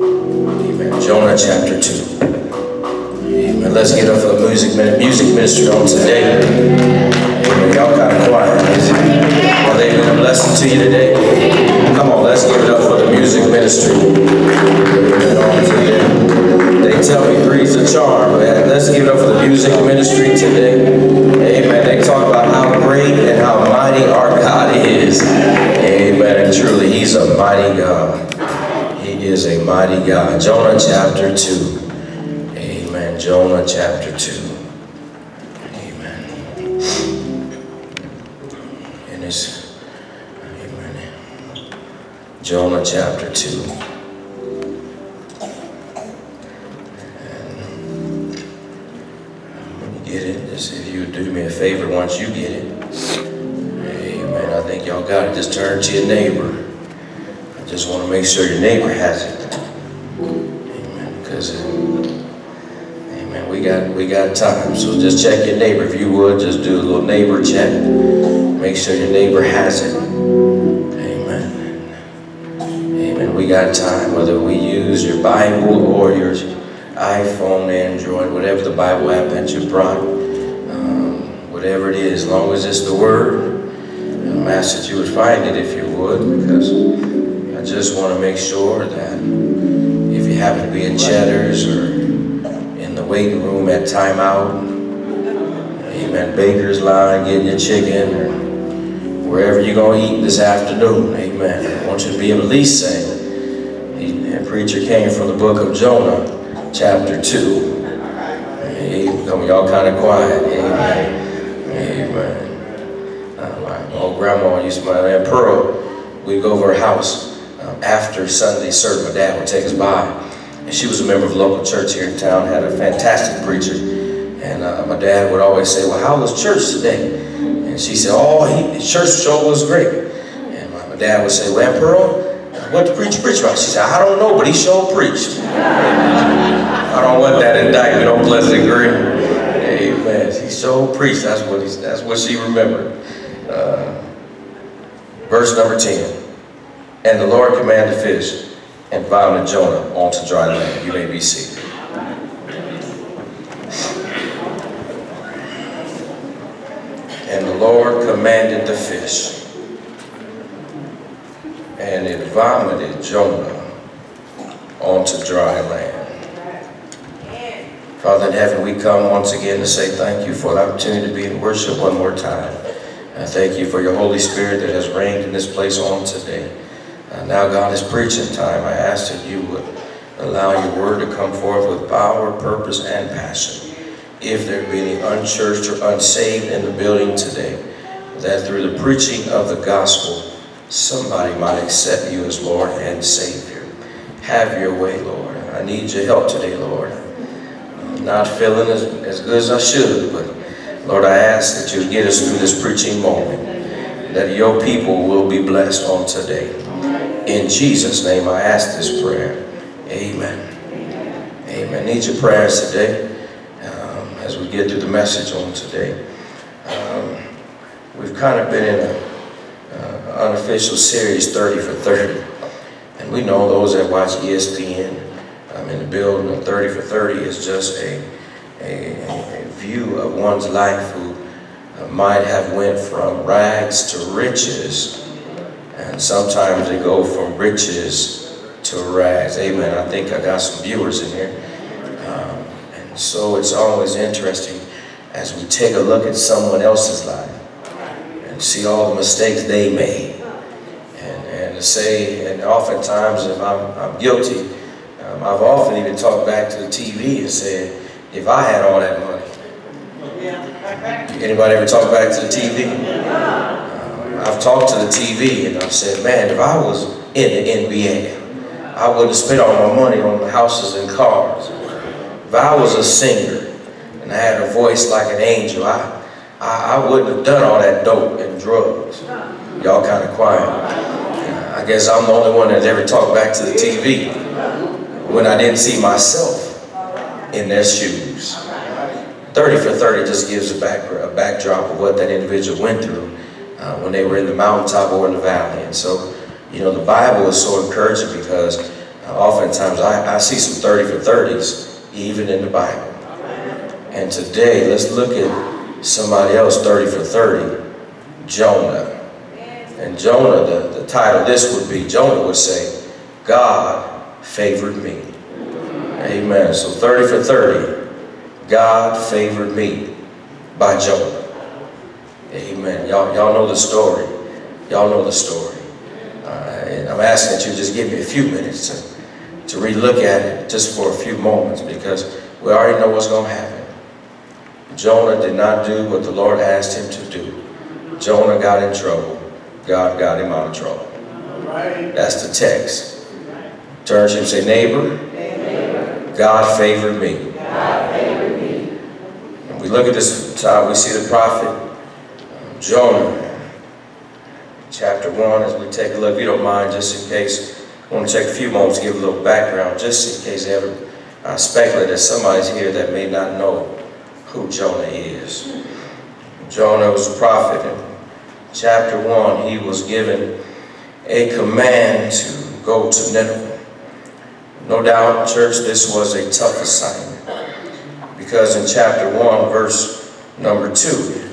Amen. Jonah chapter 2. Amen. Let's get up for the music, music ministry on today. Y'all kind of quiet. Have they been a blessing to you today? Come on, let's give it up for the music ministry. They tell me three's a charm, but let's give it up for the music ministry today. Amen. They talk about how great and how mighty our God is. Amen. And truly, He's a mighty God. He is a mighty God. Jonah chapter 2. Amen. Jonah chapter 2. Amen. And it's, amen. Jonah chapter 2. And when you get it, just if you do me a favor once you get it. Amen. I think y'all got it. Just turn to your neighbor. Just want to make sure your neighbor has it. Amen. Because Amen. We got we got time. So just check your neighbor if you would. Just do a little neighbor check. Make sure your neighbor has it. Amen. Amen. We got time. Whether we use your Bible or your iPhone, Android, whatever the Bible app that you brought, um, whatever it is, as long as it's the Word, I'm ask that you would find it if you would, because just want to make sure that if you happen to be in Cheddar's or in the waiting room at timeout, amen, baker's line, getting your chicken, or wherever you're going to eat this afternoon, amen. I want you to be able to at least say, a preacher came from the book of Jonah, chapter 2. Amen. Y'all kind of quiet. Amen. Amen. My old grandma used to, my Aunt Pearl, we'd go over her house after Sunday service. My dad would take us by. And she was a member of a local church here in town, had a fantastic preacher. And uh, my dad would always say, well, how was church today? And she said, oh, he, church show was great. And my, my dad would say, well, Pearl, what the preacher preach about? She said, I don't know, but he sure preached. I don't want that indictment on Pleasant Green. Amen. He sure preached. That's what he, that's what she remembered. Uh, verse number 10. And the Lord commanded the fish and vomited Jonah onto dry land. You may be seated. And the Lord commanded the fish and it vomited Jonah onto dry land. Father in heaven, we come once again to say thank you for the opportunity to be in worship one more time. I thank you for your Holy Spirit that has reigned in this place on today. Uh, now, God, is preaching time. I ask that you would allow your word to come forth with power, purpose, and passion. If there be any unchurched or unsaved in the building today, that through the preaching of the gospel, somebody might accept you as Lord and Savior. Have your way, Lord. I need your help today, Lord. I'm not feeling as, as good as I should, but Lord, I ask that you get us through this preaching moment, that your people will be blessed on today. In Jesus' name, I ask this prayer. Amen. Amen. Need your prayers today um, as we get through the message on today. Um, we've kind of been in an uh, unofficial series 30 for 30. And we know those that watch ESPN um, in the building of 30 for 30 is just a, a, a view of one's life who uh, might have went from rags to riches. And sometimes they go from riches to rags. Amen. I think I got some viewers in here. Um, and so it's always interesting as we take a look at someone else's life and see all the mistakes they made. And, and to say, and oftentimes if I'm, I'm guilty, um, I've often even talked back to the TV and said, if I had all that money. Anybody ever talk back to the TV? I've talked to the TV and I've said, man, if I was in the NBA, I wouldn't spend all my money on houses and cars. If I was a singer and I had a voice like an angel, I, I, I wouldn't have done all that dope and drugs. Y'all kind of quiet. I guess I'm the only one that's ever talked back to the TV when I didn't see myself in their shoes. 30 for 30 just gives a, back, a backdrop of what that individual went through uh, when they were in the mountaintop or in the valley. And so, you know, the Bible is so encouraging because oftentimes I, I see some 30 for 30s even in the Bible. And today, let's look at somebody else 30 for 30, Jonah. And Jonah, the, the title this would be, Jonah would say, God favored me. Amen. So 30 for 30, God favored me by Jonah. Amen. Y'all, y'all know the story. Y'all know the story. Uh, and I'm asking that you just give me a few minutes to, to relook at it just for a few moments because we already know what's going to happen. Jonah did not do what the Lord asked him to do. Jonah got in trouble. God got him out of trouble. That's the text. Turn to him and say, neighbor, God favored me. God favored me. And we look at this time, we see the prophet Jonah, chapter 1, as we take a look, if you don't mind, just in case, I want to take a few moments to give a little background, just in case ever I speculate that somebody's here that may not know who Jonah is. Jonah was a prophet. Chapter 1, he was given a command to go to Nineveh. No doubt, church, this was a tough assignment. Because in chapter 1, verse number 2,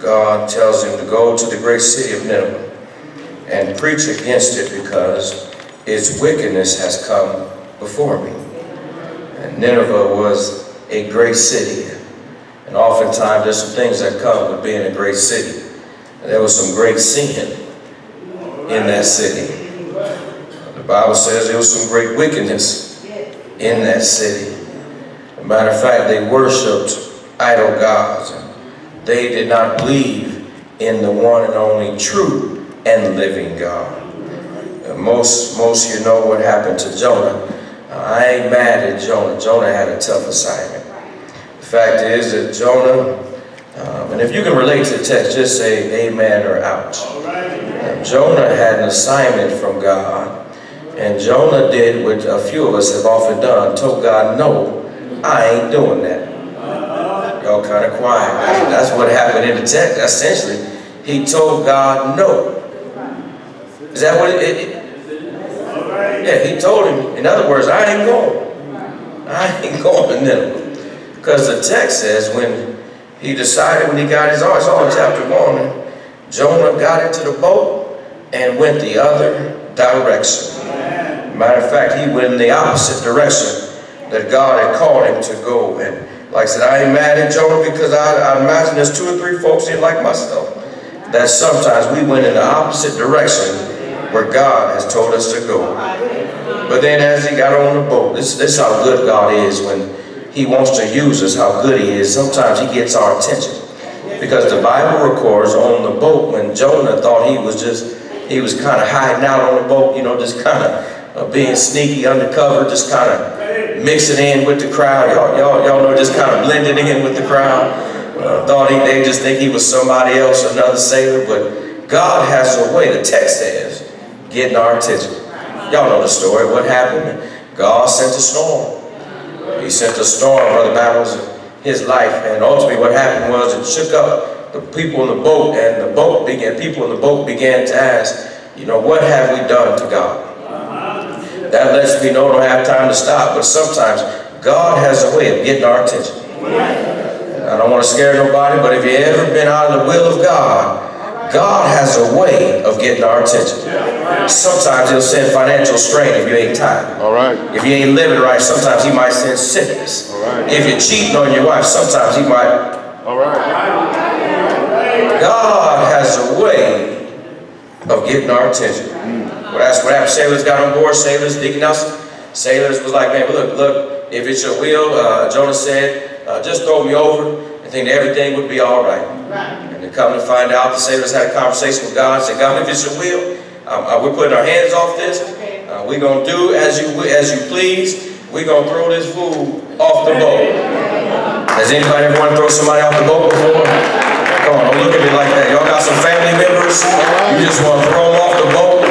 God tells him to go to the great city of Nineveh and preach against it because its wickedness has come before me. And Nineveh was a great city. And oftentimes there's some things that come with being a great city. And there was some great sin in that city. The Bible says there was some great wickedness in that city. As a matter of fact, they worshipped idol gods they did not believe in the one and only true and living God. Uh, most, most of you know what happened to Jonah. Uh, I ain't mad at Jonah. Jonah had a tough assignment. The fact is that Jonah, um, and if you can relate to the text, just say amen or out. Jonah had an assignment from God. And Jonah did what a few of us have often done, told God, no, I ain't doing that. Y'all kind of quiet. That's what happened in the text. Essentially, he told God no. Is that what it, it, it Yeah, he told him, in other words, I ain't going. I ain't going to Nineveh. Because the text says when he decided, when he got his arms on chapter 1, Jonah got into the boat and went the other direction. Matter of fact, he went in the opposite direction that God had called him to go. And like I said, I ain't mad at Jonah because I, I imagine there's two or three folks here like myself that sometimes we went in the opposite direction where God has told us to go. But then as he got on the boat, this, this is how good God is when he wants to use us, how good he is. Sometimes he gets our attention. Because the Bible records on the boat when Jonah thought he was just, he was kind of hiding out on the boat, you know, just kind of uh, being sneaky undercover, just kind of mixing in with the crowd. Y'all, y'all, y'all know, just kind of blending in with the crowd. Uh, thought he, they just think he was somebody else, another sailor, but God has a way, the text says, getting our attention. Y'all know the story. What happened? God sent a storm. He sent a storm, Brother Battles, his life, and ultimately what happened was it shook up the people in the boat, and the boat began, people in the boat began to ask, you know, what have we done to God? That lets me know I don't have time to stop. But sometimes God has a way of getting our attention. I don't want to scare nobody, but if you've ever been out of the will of God, God has a way of getting our attention. Sometimes he'll send financial strain if you ain't tired. All right. If you ain't living right, sometimes he might send sickness. All right. If you're cheating on your wife, sometimes he might. All right. God has a way of getting our attention. That's what happened. Sailors got on board. Sailors, Deacon Nelson, sailors was like, man, look, look, if it's your will, uh, Jonah said, uh, just throw me over and think everything would be all right. right. And to come to find out, the sailors had a conversation with God and said, God, if it's your will, um, uh, we're putting our hands off this. Uh, we're going to do as you, as you please. We're going to throw this fool off the boat. Has anybody ever want to throw somebody off the boat before? Come on, don't look at me like that. Y'all got some family members. You just want to throw them off the boat.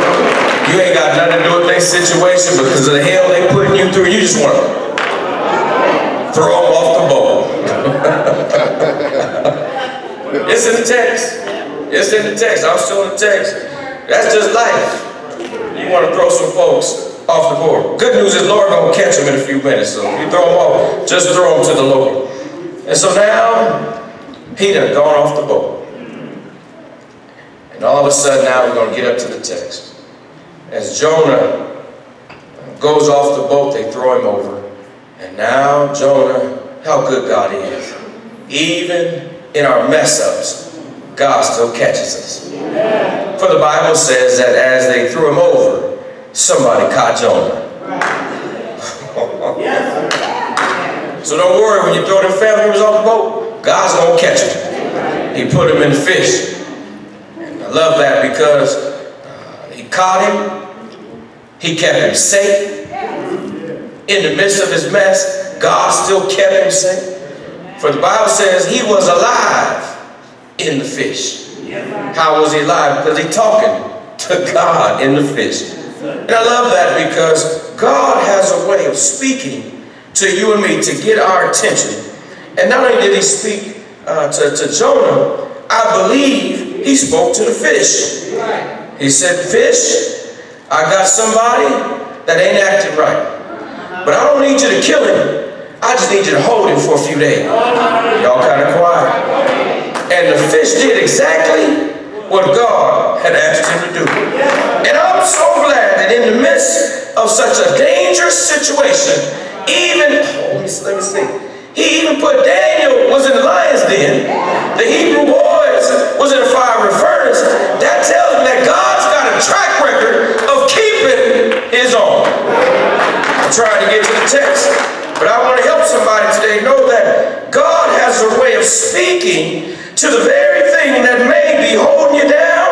You ain't got nothing to do with their situation because of the hell they putting you through. You just want to throw them off the boat. it's in the text. It's in the text. I'm still in the text. That's just life. You want to throw some folks off the board. Good news is Lord gonna catch them in a few minutes. So if you throw them off, just throw them to the Lord. And so now he done gone off the boat. And all of a sudden now we're gonna get up to the text. As Jonah goes off the boat, they throw him over. And now Jonah, how good God is. Even in our mess ups, God still catches us. For the Bible says that as they threw him over, somebody caught Jonah. so don't worry when you throw them family members off the boat, God's gonna catch them. He put them in fish. And I love that because caught him, he kept him safe. In the midst of his mess, God still kept him safe. For the Bible says he was alive in the fish. How was he alive? Because he talking to God in the fish. And I love that because God has a way of speaking to you and me to get our attention. And not only did he speak uh, to, to Jonah, I believe he spoke to the fish. He said, fish, I got somebody that ain't acting right. But I don't need you to kill him. I just need you to hold him for a few days. Y'all kind of quiet. And the fish did exactly what God had asked him to do. And I'm so glad that in the midst of such a dangerous situation, even, oh, let, me, let me see, he even put Daniel was in the lion's den. The Hebrew boys was in a fiery furnace. Tells me that God's got a track record of keeping his own. I'm trying to get to the text. But I want to help somebody today know that God has a way of speaking to the very thing that may be holding you down.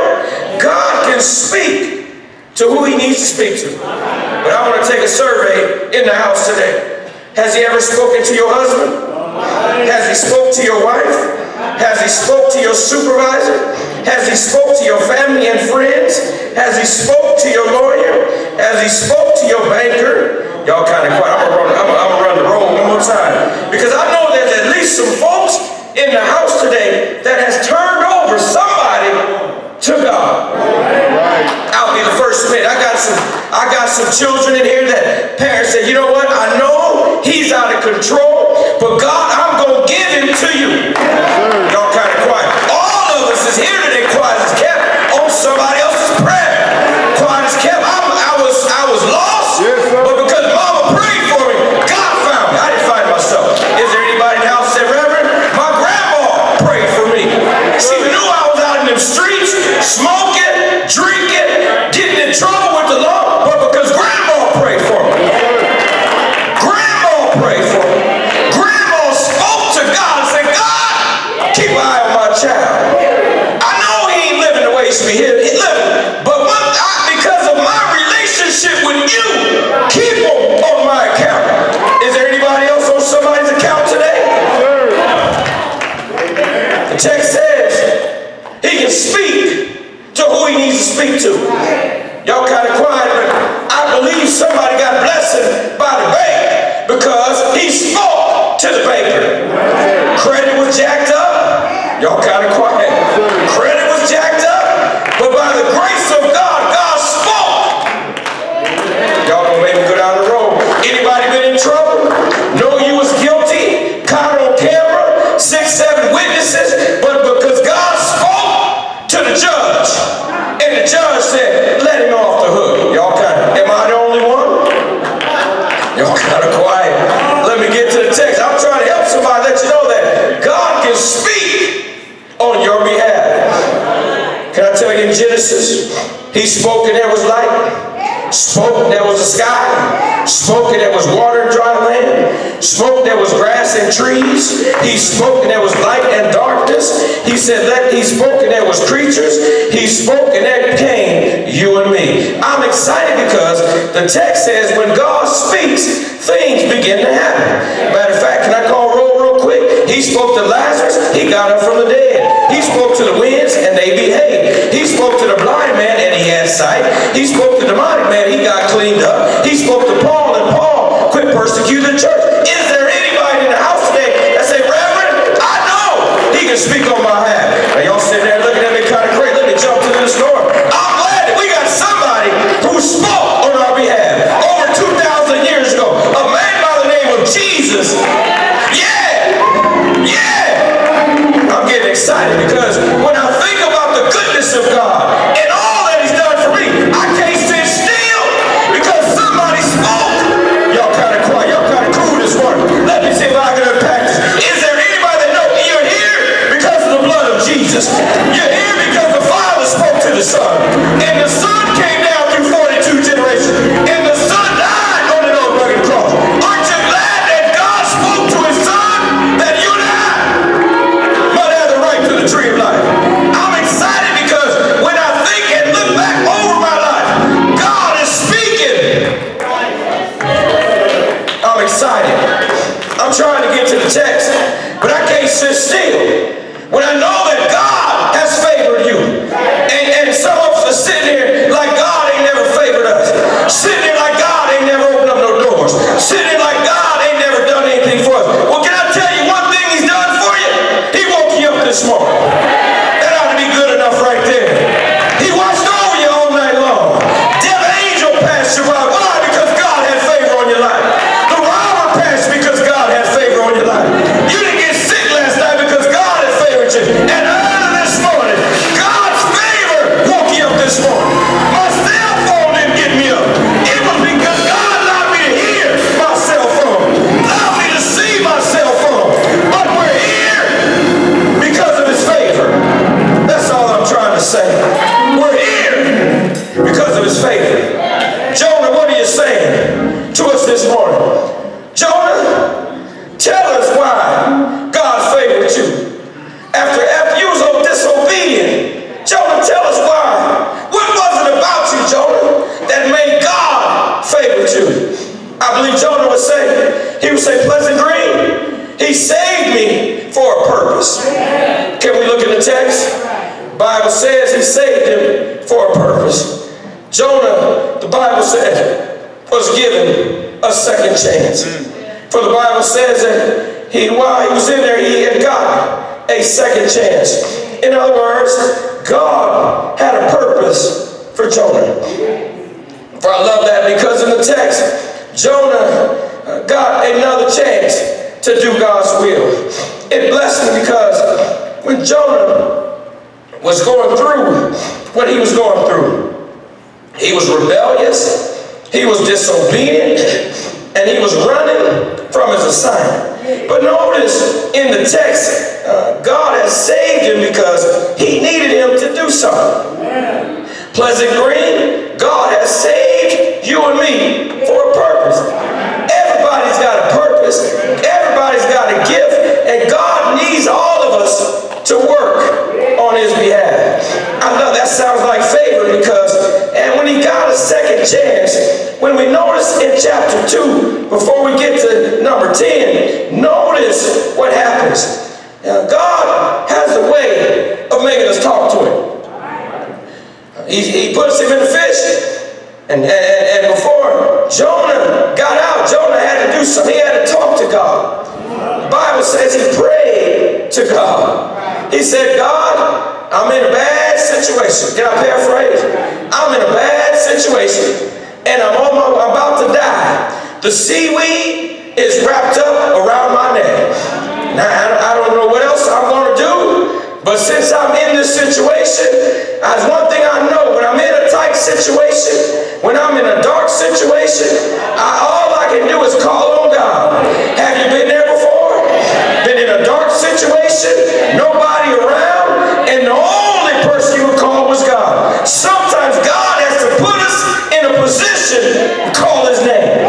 God can speak to who he needs to speak to. But I want to take a survey in the house today. Has he ever spoken to your husband? Has he spoke to your wife? Has he spoke to your supervisor? Has he spoke to your family and friends? Has he spoke to your lawyer? Has he spoke to your banker? Y'all kind of quiet. I'm I'm gonna run the roll one more time because I know there's at least some folks in the house today that has turned over somebody to God. I'll be the first to admit. I got some. I got some children in here that parents said, you know what? I know he's out of control, but God, Y'all kind of quiet. He spoke and there was light. Spoke and there was a sky. Spoke and there was water and dry land. Spoke and there was grass and trees. He spoke and there was light and darkness. He said that he spoke and there was creatures. He spoke and there came you and me. I'm excited because the text says when God speaks, things begin to happen. Matter of fact, can I call roll real quick? He spoke to Lazarus, he got up from the dead. He spoke to the winds and they behaved. He spoke to the blind man and he had sight. He spoke to the demonic man, he got cleaned up. He spoke to Paul and Paul quit persecuting the church. Is there anybody in the house today that say, Reverend, I know he can speak what are you saying to us this morning? Jonah, tell us why God favored you. After, after you was so disobedient, Jonah, tell us why. What was it about you, Jonah, that made God favor you? I believe Jonah would say, he would say, Pleasant Green, he saved me for a purpose. Can we look at the text? Bible says he saved him for a purpose. Jonah, Bible says, was given a second chance. For the Bible says that he, while he was in there, he had got a second chance. In other words, God had a purpose for Jonah. For I love that because in the text, Jonah uh, got another chance to do God's will. It blessed me because when Jonah was going through what he was going through, he was rebellious, he was disobedient, and he was running from his assignment. But notice in the text, uh, God has saved him because he needed him to do something. Pleasant Green, God has saved you and me for a purpose. Everybody's got a purpose. Everybody's got a gift. And God needs all of us to work on his behalf. I know that sounds like favor because, when he got a second chance, when we notice in chapter 2, before we get to number 10, notice what happens. Now, God has a way of making us talk to him. He, he puts him in the fish. And, and, and before Jonah got out, Jonah had to do something. He had to talk to God. The Bible says he prayed to God. He said, God, I'm in a bad situation. Can I paraphrase? I'm in a bad situation. And I'm, I'm about to die. The seaweed is wrapped up around my neck. Now, I, don't know what else I'm going to do. But since I'm in this situation, there's one thing I know. When I'm in a tight situation, when I'm in a dark situation, I, all I can do is call on God. Have you been there before? Been in a dark situation, nobody Sometimes God has to put us in a position to call his name.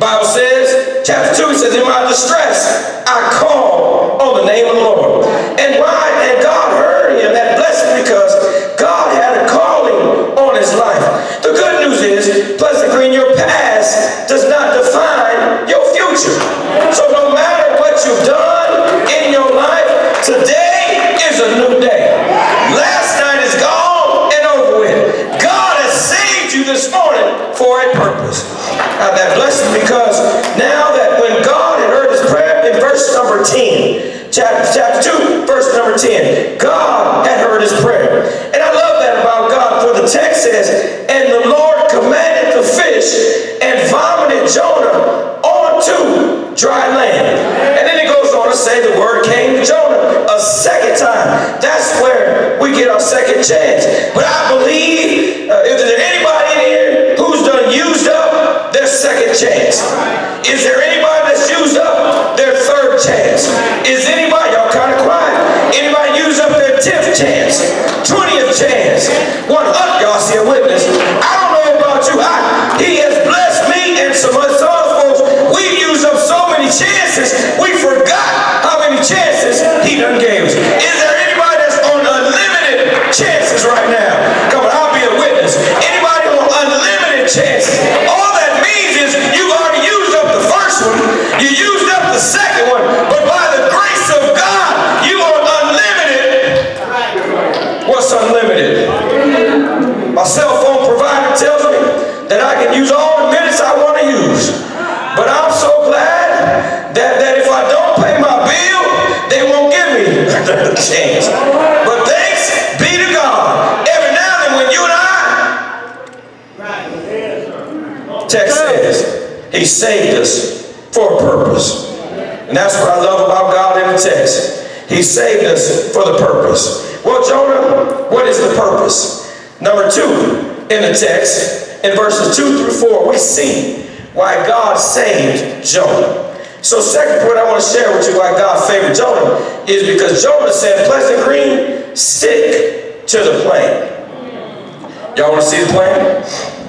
Bible says, chapter 2, it says, In my distress, I call on the name of the Lord. unlimited. My cell phone provider tells me that I can use all the minutes I want to use. But I'm so glad that, that if I don't pay my bill, they won't give me a chance. But thanks be to God. Every now and then when you and I... Text says, he saved us for a purpose. And that's what I love about God in the text. He saved us for the purpose. Well, Jonah what is the purpose? Number two in the text, in verses 2 through 4, we see why God saved Jonah. So second point I want to share with you why God favored Jonah is because Jonah said, Pleasant Green, stick to the plan. Y'all want to see the plan?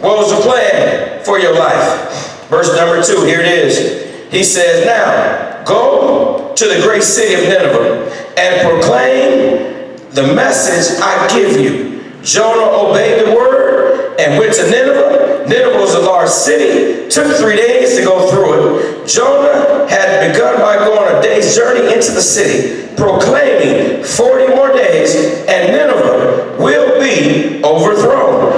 What was the plan for your life? Verse number 2, here it is. He says, Now, go to the great city of Nineveh and proclaim the message I give you. Jonah obeyed the word and went to Nineveh. Nineveh was a large city. Took three days to go through it. Jonah had begun by going a day's journey into the city, proclaiming 40 more days, and Nineveh will be overthrown.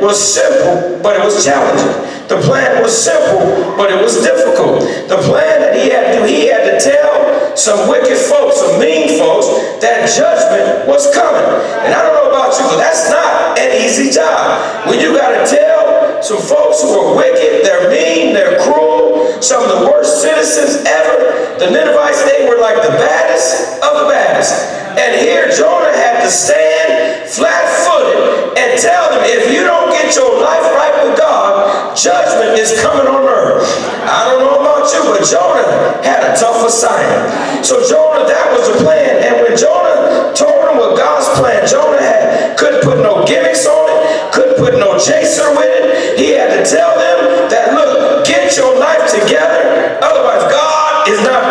Was simple, but it was challenging. The plan was simple, but it was difficult. The plan that he had to do, he had to tell some wicked folks, some mean folks, that judgment was coming. And I don't know about you, but that's not an easy job. When you got to tell some folks who are wicked, they're mean, they're cruel, some of the worst citizens ever. The Ninevites, they were like the baddest of the baddest. And here Jonah had to stand flat-footed and tell them, if you don't get your life right with God, judgment is coming on earth. I don't know about you, but Jonah had a tough assignment. So Jonah, that was the plan. And when Jonah told him what God's plan, Jonah had couldn't put no gimmicks on it, couldn't put no chaser with it. He had to tell them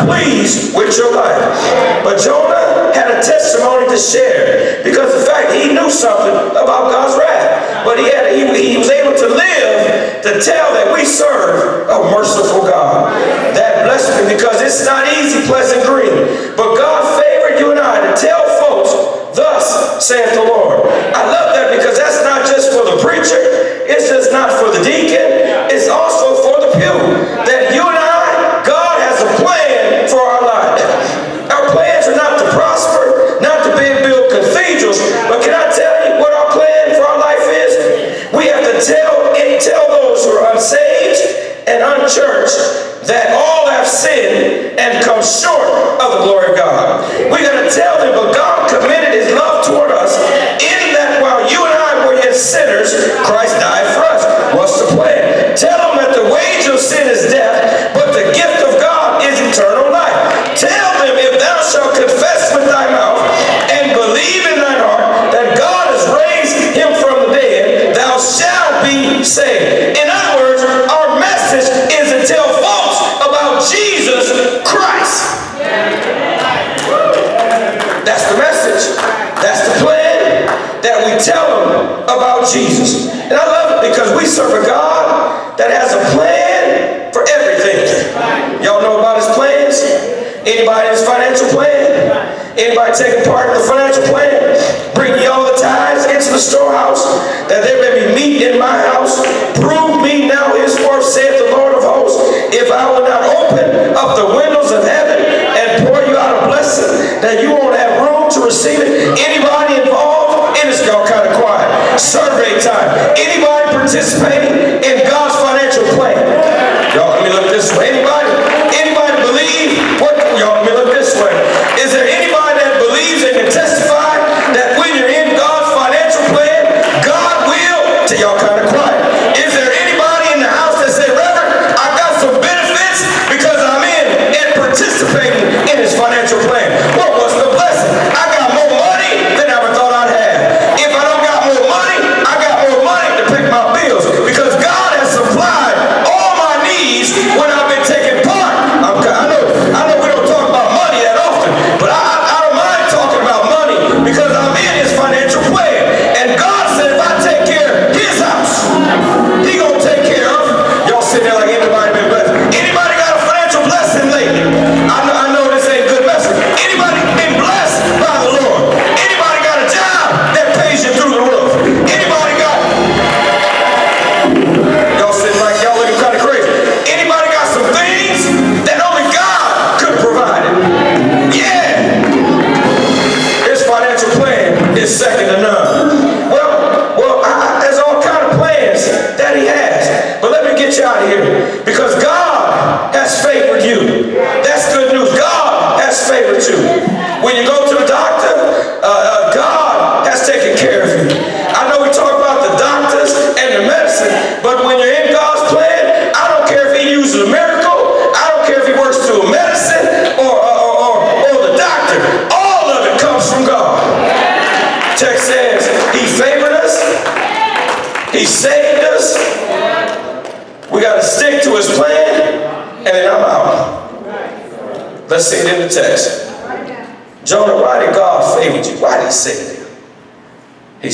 pleased with your life. But Jonah had a testimony to share because the fact he knew something about God's wrath. But he had he, he was able to live to tell that we serve a merciful God. That blessed me because it's not easy, pleasant green. But God favored you and I to tell folks, thus saith the Lord. I love that because that's not just for the preacher, it's just not for the deacon,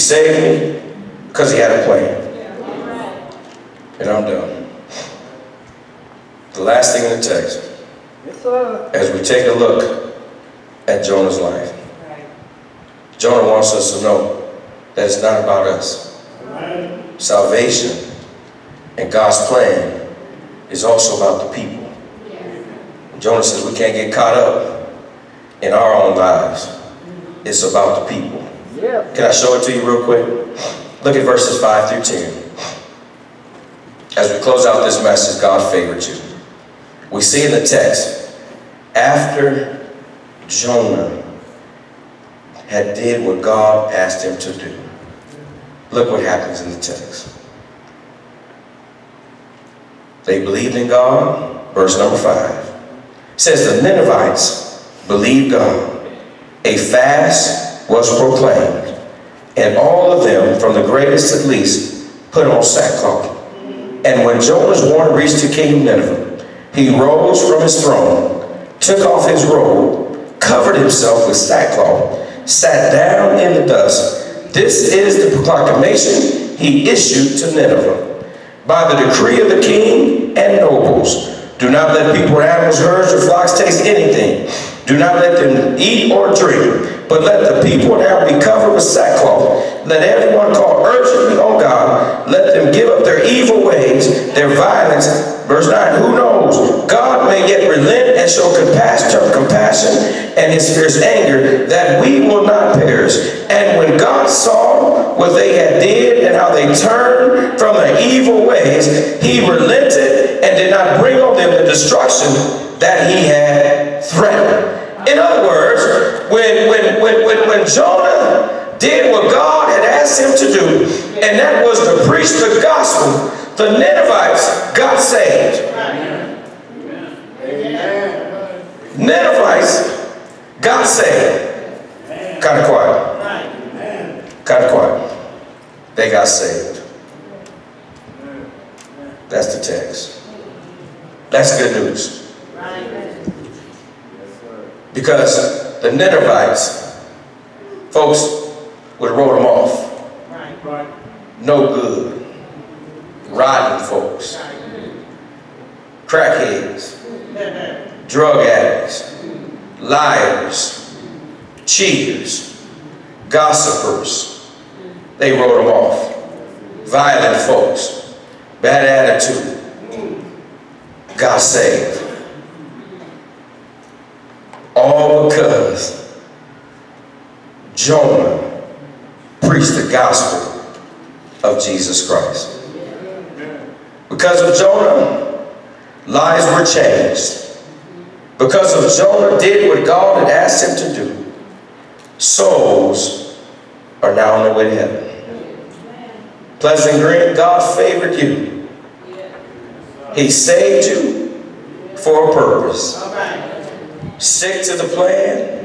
saved me because he had a plan. And I'm done. The last thing in the text, as we take a look at Jonah's life, Jonah wants us to know that it's not about us. Salvation and God's plan is also about the people. Jonah says we can't get caught up in our own lives. It's about the people. Yeah. Can I show it to you real quick? Look at verses 5 through 10. As we close out this message, God favored you. We see in the text, after Jonah had did what God asked him to do, look what happens in the text. They believed in God, verse number 5. It says the Ninevites believed God. A fast was proclaimed, and all of them, from the greatest at least, put on sackcloth. And when Jonah's warning reached the king Nineveh, he rose from his throne, took off his robe, covered himself with sackcloth, sat down in the dust. This is the proclamation he issued to Nineveh. By the decree of the king and nobles, do not let people, animals, herds, or flocks taste anything. Do not let them eat or drink, but let the people now be covered with sackcloth. Let everyone call urgently on God. Let them give up their evil ways, their violence. Verse 9, who knows? God may yet relent and show compassion, compassion and his fierce anger, that we will not perish. And when God saw what they had did and how they turned from their evil ways, he relented and did not bring on them the destruction that he had threatened. In other words, when, when, when, when, when Jonah did what God had asked him to do, and that was to preach the gospel, the Ninevites got saved. Amen. Ninevites got saved. Kind of quiet. Kind of quiet. They got saved. That's the text. That's good news. Because the Ninevites, folks, would wrote them off. No good. Rotten folks. Crackheads. Drug addicts. Liars. Cheaters. Gossipers. They wrote them off. Violent folks. Bad attitude. God saved. All because Jonah preached the gospel of Jesus Christ. Because of Jonah, lives were changed. Because of Jonah did what God had asked him to do, souls are now on their way to heaven. Pleasant Green, God favored you. He saved you for a purpose. Stick to the plan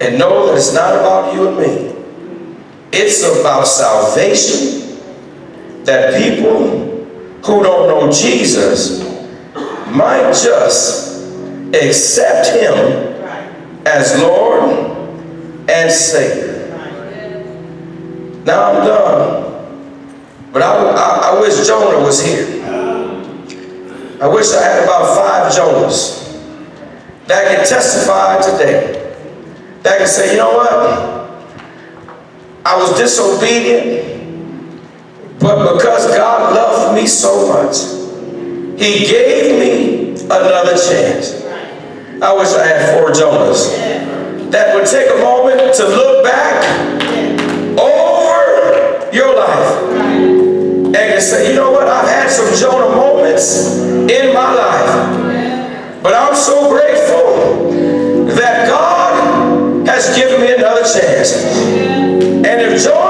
and know that it's not about you and me. It's about salvation that people who don't know Jesus might just accept him as Lord and Savior. Now I'm done, but I, I, I wish Jonah was here. I wish I had about five Jonahs that can testify today, that can say, you know what? I was disobedient, but because God loved me so much, he gave me another chance. I wish I had four Jonahs. That would take a moment to look back over your life and can say, you know what? I've had some Jonah moments in my life. But I'm so grateful that God has given me another chance. And if John